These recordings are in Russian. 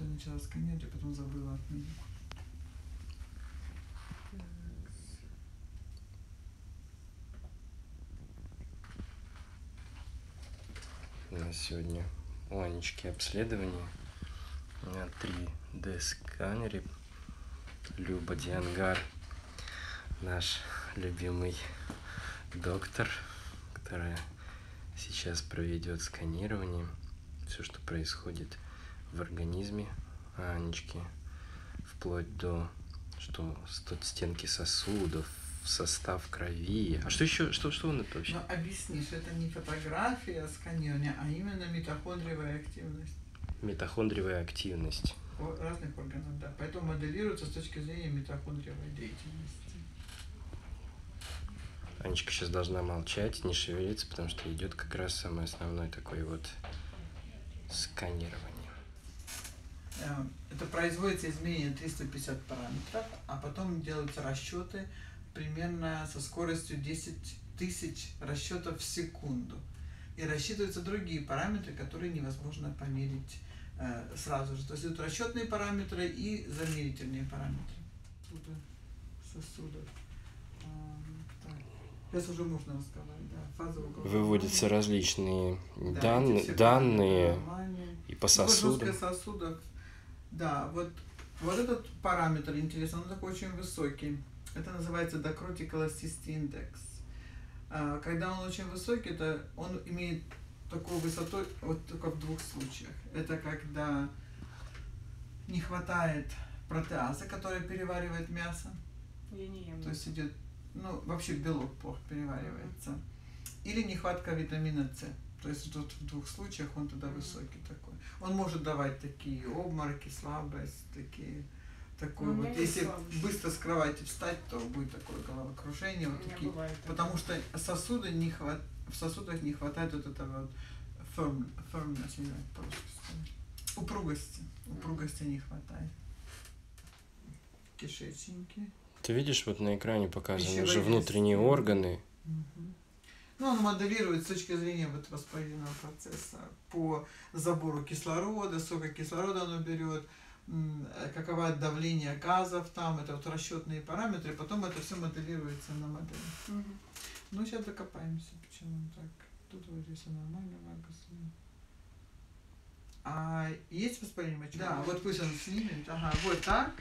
Я начала сканировать, а потом забыла отменить. У нас сегодня у Анечки обследование на 3D сканере. Люба Диангар, наш любимый доктор, которая сейчас проведет сканирование. Все, что происходит в организме Анечки, вплоть до что стоит стенки сосудов, состав крови. А что еще? Что, что он это вообще? Ну, объясни, что это не фотография сканирования, а именно митохондриевая активность Митохондриевая активность. разных органов, да. Поэтому моделируется с точки зрения митохондриевой деятельности. Анечка сейчас должна молчать, не шевелиться, потому что идет как раз самое основное такое вот сканирование. Э, Это производится изменение 350 параметров, а потом делаются расчеты примерно со скоростью 10 тысяч расчетов в секунду. И рассчитываются другие параметры, которые невозможно померить э, сразу же. То есть это расчетные параметры и замерительные параметры. Сосудов. Так. Сейчас уже можно рассказать, да. Угла Выводятся различные Да, данные нормальные. и по сосудам. Сосудов. Да, вот, вот этот параметр интересный, он такой очень высокий. Это называется Dacrotic Elasticity Index. Когда он очень высокий, это он имеет такую высоту вот только в двух случаях. Это когда не хватает протеаза, который переваривает мясо. Я не ем. То есть идет, ну, вообще белок плохо переваривается. Или нехватка витамина С. То есть тут в двух случаях он тогда высокий такой. Он может давать такие обмороки, слабость, такие такой Ну, вот. Если слабость. быстро с кровати встать, то будет такое головокружение, вот такие. бывает. Потому что сосуды не хват... в сосудах не хватает вот этого вот firm... firmness, не знаю, сказать. Упругости. Упругости не хватает. Кишечники. Ты видишь, вот на экране показаны уже внутренние органы. Мгм. Ну, он моделирует с точки зрения вот воспалительного процесса по забору кислорода, сколько кислорода оно берет, э, каково давление газов там, это вот расчетные параметры, потом это все моделируется на модели. Мгм. Ну, сейчас докопаемся, почему так. Тут вроде все нормально, Маркус. А есть воспаление мочи? Да, вот пусть он снимет. Ага, вот так.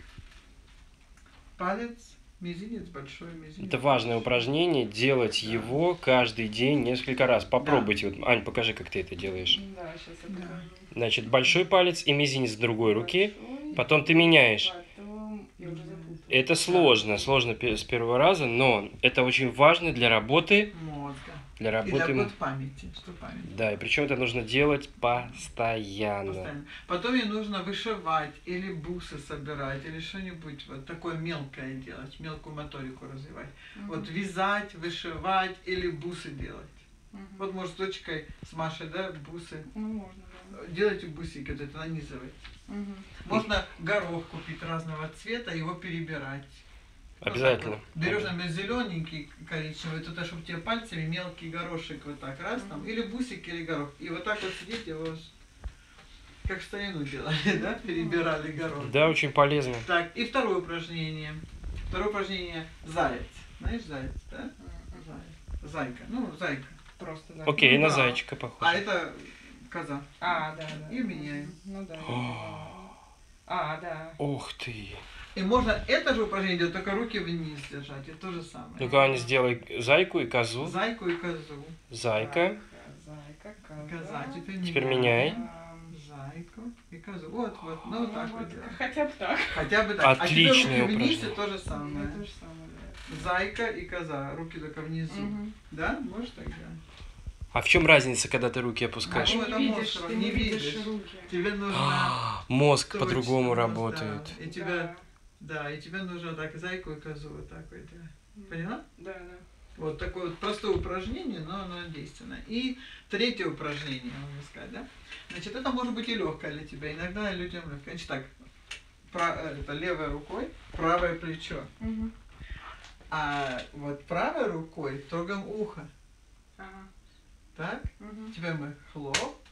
Палец, мизинец, большой мизинец. Это важное упражнение, делать Да. его каждый день несколько раз. Попробуйте. Вот, Ань, покажи, как ты это делаешь. Да, сейчас я Да. покажу. Значит, большой палец и мизинец с другой руки. Большой, Потом ты меняешь. Потом. Это сложно, сложно с первого раза, но это очень важно для работы, Мозга. Для И для работы. м- год памяти, что память. Да, и причем это нужно делать постоянно. Постоянно. Потом ей нужно вышивать или бусы собирать, или что-нибудь вот такое мелкое делать, мелкую моторику развивать. Мгм. Вот вязать, вышивать или бусы делать. Мгм. Вот может с дочкой, с Машей, да, бусы. Ну, можно, да. Делайте бусики, вот это нанизывать. Мгм. Можно горох купить разного цвета, его перебирать. Обязательно. Берешь, например, зелененький коричневый, туда, чтобы тебе пальцами мелкий горошек вот так раз там, или бусик, или горох. И вот так вот сидеть его, как в старину делали, да, перебирали горох. Да, очень полезно. Так, и второе упражнение. Второе упражнение заяц. Знаешь заяц, да? Заяц. Зайка. Ну, зайка. Просто, да. Окей, Ну на да. зайчика А похоже. это коза. А, да, да. И меняем. Ну да. А, да. Ух ты. И можно это же упражнение делать, только руки вниз держать. Это то же самое. Ну-ка, Аня, сделай зайку и козу. Зайку и козу. Зайка. Зайка, коза. Коза. Теперь, Теперь меняй. Зайку и козу. Вот, вот. Ну, вот так ну вот вот, делаем. Хотя бы так. Хотя бы так. Отличное а теперь руки вниз и упражнение. то же Ну, самое. то же самое, да. Зайка и коза. Руки только внизу. Мгм. Да? Можешь так делать? А в чем разница, когда ты руки А опускаешь? ты Ну, не это видишь, мозг, ты не видишь видишь. руки. Тебе нужно... А, Мозг по-другому да. работает. И тебя... Да, и тебе нужно так зайку и козу вот так вот. да. Поняла? Да, да. Вот такое вот простое упражнение, но оно действенное. И третье упражнение, можно сказать, да? Значит, это может быть и легкое для тебя. Иногда людям легкое. Значит, так, э, это левой рукой, правое плечо. Мгм. А вот правой рукой трогаем ухо. Ага. Так? Мгм. Теперь мы хлоп,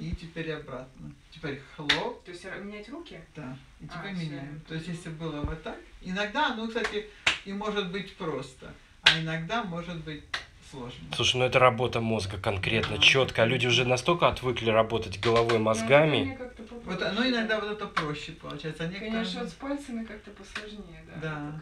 И теперь обратно. Теперь хлоп, То есть менять руки? да, и А, теперь всё, меняем. я То есть если было вот так, иногда, ну, кстати, и может быть просто, а иногда может быть сложно. Слушай, ну это работа мозга конкретно, Да. четко. А люди уже настолько отвыкли работать головой, Ну, мозгами. как-то Вот, попроще, но иногда да. вот это проще получается. А некоторые- Конечно, вот с пальцами как-то посложнее, да. Да.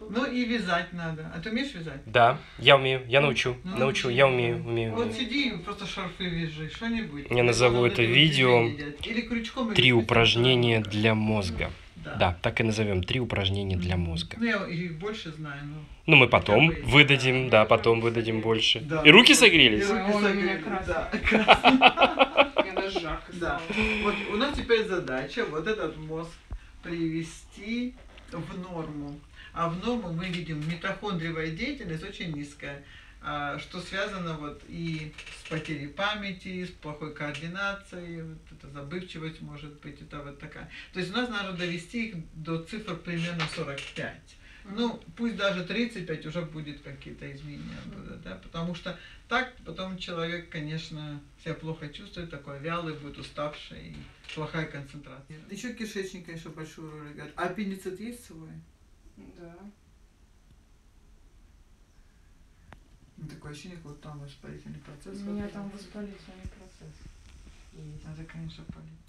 Вот Ну и вязать надо. А ты умеешь вязать? Да, я умею, я научу, Ну, научу, я умею, умею. Вот умею. сиди и просто шарфы вяжи, что-нибудь. Я назову это видео. Или крючком Три или упражнения для мозга. Да. Да, так и назовем. Три упражнения для мозга. Ну, я их больше знаю, ну. Ну, мы потом бы, выдадим, да. да, потом выдадим больше. Да. И руки И согрелись? руки у меня согрелись, красный. да, даже жарко Да. стало. Вот у нас теперь задача вот этот мозг привести в норму. А в норму мы видим митохондриевая деятельность очень низкая, а, что связано вот и с потерей памяти, с плохой координацией, вот эта забывчивость может быть, это вот такая. То есть у нас надо довести их до цифр примерно 45. Ну, пусть даже 35 уже будет какие-то изменения, будут, да, потому что так потом человек, конечно, себя плохо чувствует, такой вялый будет, уставший, и плохая концентрация. Еще кишечник, конечно, большую роль играет. А аппендицит есть свой? Да. Ну, Такое ощущение, как будто там воспалительный процесс. У меня вот там воспалительный процесс. есть. Надо, конечно, полить.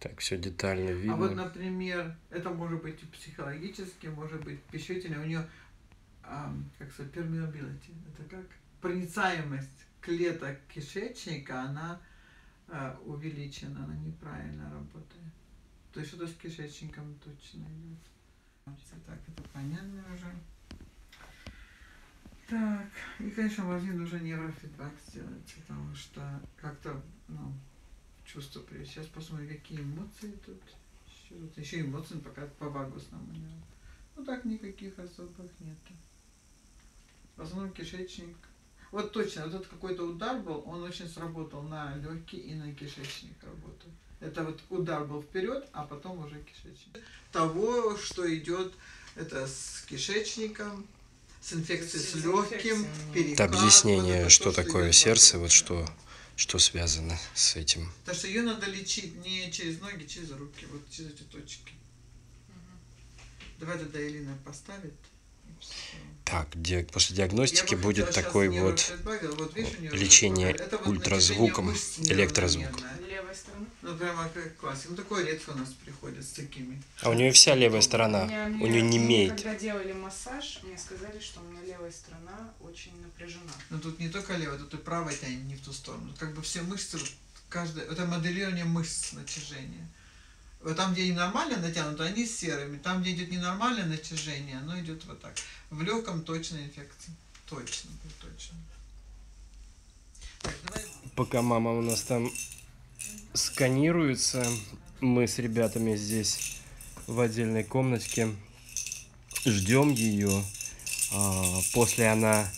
Так, все детально А вот, видно. например, это может быть психологически, может быть пищевительное. У нее, как сказать, permeability. Это как проницаемость клеток кишечника, она а, увеличена, она неправильно работает. То есть что-то с кишечником точно идет. Так, это понятно уже. Так, и, конечно, мозги нужно нейрофидбэк сделать, потому что как-то, ну, чувство привести. Сейчас посмотрим, какие эмоции тут. Еще, вот еще эмоции пока по вагусному нерву. Ну так никаких особых нет. В основном кишечник. Вот точно, вот этот какой-то удар был, он очень сработал на легкий и на кишечник работал. Это вот удар был вперед, а потом уже кишечник. Того, что идет, это с кишечником, с инфекцией с С легким, перекат. Это вот объяснение, это что то, такое сердце, вот что, что связано с этим. Потому что ее надо лечить не через ноги, через руки, вот через эти точки. Давай тогда Элина поставит. Так, ди- после Я диагностики бы будет такой вот вот видишь, лечение вот ультразвуком, электрозвуком. неравномерное. Левая сторона? Ну, прямо как классик. Ну, такое редко у нас приходит с такими. А у нее вся левая сторона, Меня- у нее не имеет. Когда делали массаж, мне сказали, что у меня левая сторона очень напряжена. Но тут не только левая, тут и правая тянет не в ту сторону. Как бы все мышцы, каждая, это моделирование мышц натяжения. Вот там, где нормально натянуто, они серыми. Там, где идет ненормальное натяжение, оно идет вот так. В легком точно инфекция. Точно, точно. Так, давай Пока мама у нас там сканируется, мы с ребятами здесь в отдельной комнатке ждем ее. А, После она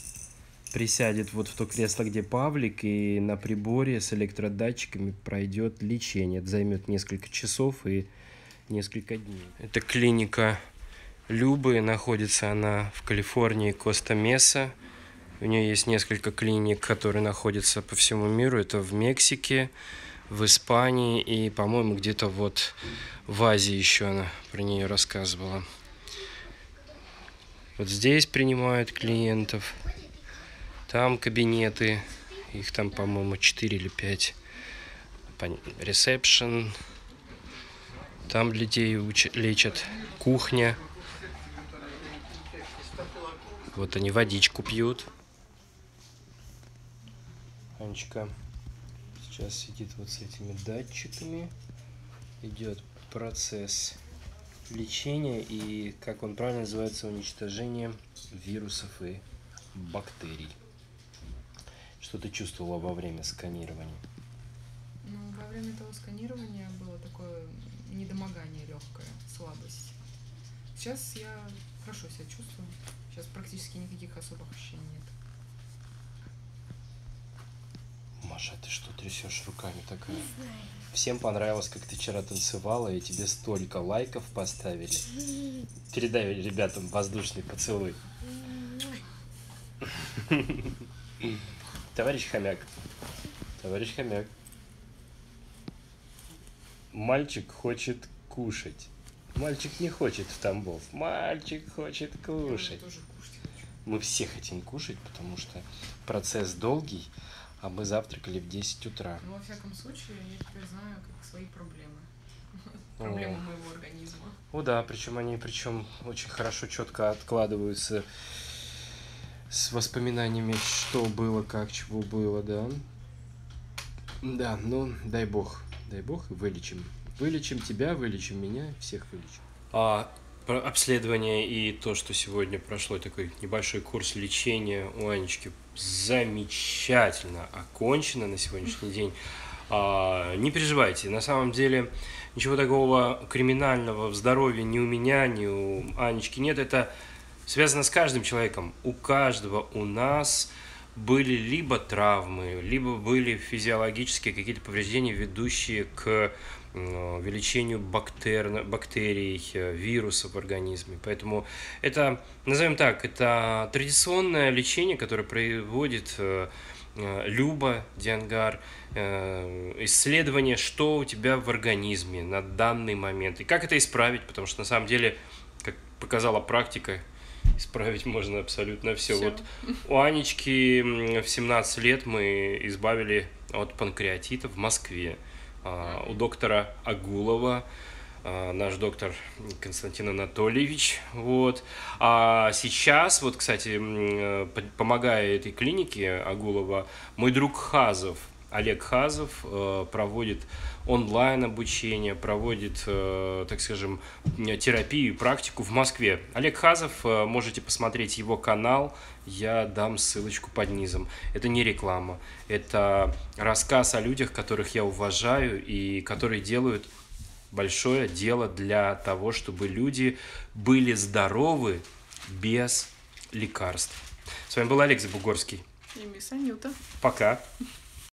присядет вот в то кресло, где Павлик, и на приборе с электродатчиками пройдет лечение. Это займет несколько часов и несколько дней. Это клиника Любы, находится она в Калифорнии, Коста-Меса. У нее есть несколько клиник, которые находятся по всему миру. Это в Мексике, в Испании и, по-моему, где-то вот в Азии еще она про нее рассказывала. Вот здесь принимают клиентов. Там кабинеты. Их там, по-моему, 4 или 5. Ресепшн. Там людей уч- лечат. Кухня. Вот они водичку пьют. Анечка сейчас сидит вот с этими датчиками. Идет процесс лечения и, как он правильно называется, уничтожение вирусов и бактерий. Что ты чувствовала во время сканирования? Ну, во время того сканирования было такое недомогание легкое, слабость. Сейчас я хорошо себя чувствую. Сейчас практически никаких особых ощущений нет. Маша, ты что трясешь руками такая? Всем понравилось, как ты вчера танцевала, и тебе столько лайков поставили. Передай ребятам воздушный поцелуй. Товарищ хомяк. Товарищ хомяк. Мальчик хочет кушать. Мальчик не хочет в Тамбов. Мальчик хочет кушать. Мы все хотим кушать, потому что процесс долгий, а мы завтракали в 10 утра. Ну, во всяком случае, я теперь знаю, как свои проблемы. О. Проблемы моего организма. О да, причем они причем очень хорошо, четко откладываются с воспоминаниями, что было, как, чего было, да. Да, ну, дай бог, дай бог, вылечим. Вылечим тебя, вылечим меня, всех вылечим. А про обследование и то, что сегодня прошло такой небольшой курс лечения у Анечки замечательно окончено на сегодняшний день. А, не переживайте, на самом деле ничего такого криминального в здоровье ни у меня, ни у Анечки нет. Это связано с каждым человеком. У каждого у нас были либо травмы, либо были физиологические какие-то повреждения, ведущие к увеличению бактер... бактерий, э, вирусов в организме. Поэтому это, назовем так, это традиционное лечение, которое проводит э, э, Люба Диангар, э, исследование, что у тебя в организме на данный момент и как это исправить, потому что на самом деле, как показала практика, исправить можно абсолютно все. Всё. Вот у Анечки в 17 лет мы избавили от панкреатита в Москве. А, У доктора Агулова, а, наш доктор Константин Анатольевич. Вот. А сейчас, вот, кстати, э, по- помогая этой клинике Агулова, мой друг Хазов, Олег Хазов, э, проводит онлайн обучение, проводит, э, так скажем, терапию и практику в Москве. Олег Хазов, э, можете посмотреть его канал, я дам ссылочку под низом. Это не реклама, это рассказ о людях, которых я уважаю и которые делают большое дело для того, чтобы люди были здоровы без лекарств. С вами был Олег Забугорский. И мисс Анюта. Пока.